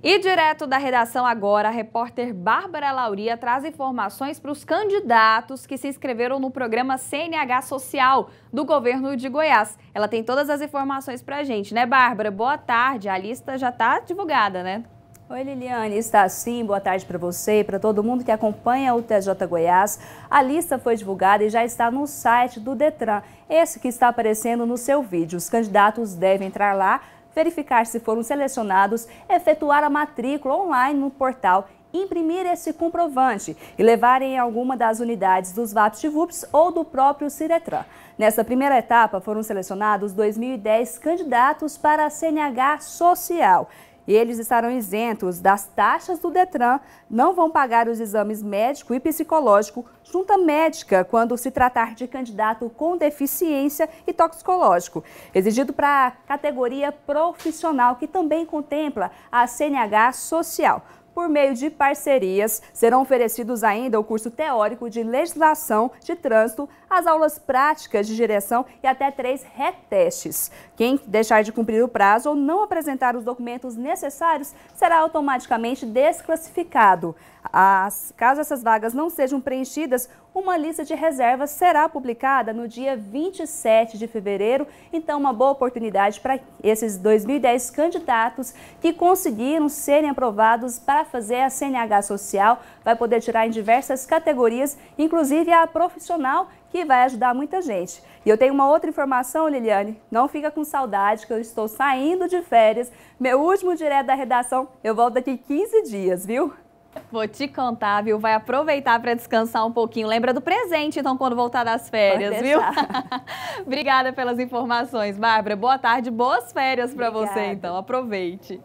E direto da redação agora, a repórter Bárbara Lauria traz informações para os candidatos que se inscreveram no programa CNH Social do governo de Goiás. Ela tem todas as informações para a gente, né, Bárbara? Boa tarde, a lista já está divulgada, né? Oi, Liliane, está sim. Boa tarde para você e para todo mundo que acompanha o TJ Goiás. A lista foi divulgada e já está no site do Detran, esse que está aparecendo no seu vídeo. Os candidatos devem entrar lá verificar se foram selecionados, efetuar a matrícula online no portal imprimir esse comprovante e levar em alguma das unidades dos VAPS-VUPS ou do próprio Ciretran. Nessa primeira etapa foram selecionados 2.010 candidatos para a CNH Social e eles estarão isentos das taxas do Detran, não vão pagar os exames médico e psicológico, junta médica, quando se tratar de candidato com deficiência e toxicológico, exigido para a categoria profissional, que também contempla a CNH social. Por meio de parcerias, serão oferecidos ainda o curso teórico de legislação de trânsito, as aulas práticas de direção e até três retestes. Quem deixar de cumprir o prazo ou não apresentar os documentos necessários será automaticamente desclassificado. As, caso essas vagas não sejam preenchidas, uma lista de reservas será publicada no dia 27 de fevereiro. Então, uma boa oportunidade para esses 2010 candidatos que conseguiram serem aprovados para fazer a CNH social. Vai poder tirar em diversas categorias, inclusive a profissional, que vai ajudar muita gente. E eu tenho uma outra informação, Liliane. Não fica com saudade que eu estou saindo de férias. Meu último direto da redação, eu volto daqui 15 dias, viu? Vou te contar, viu? Vai aproveitar para descansar um pouquinho. Lembra do presente, então, quando voltar das férias, viu? Obrigada pelas informações, Bárbara. Boa tarde, boas férias para você, então. Aproveite.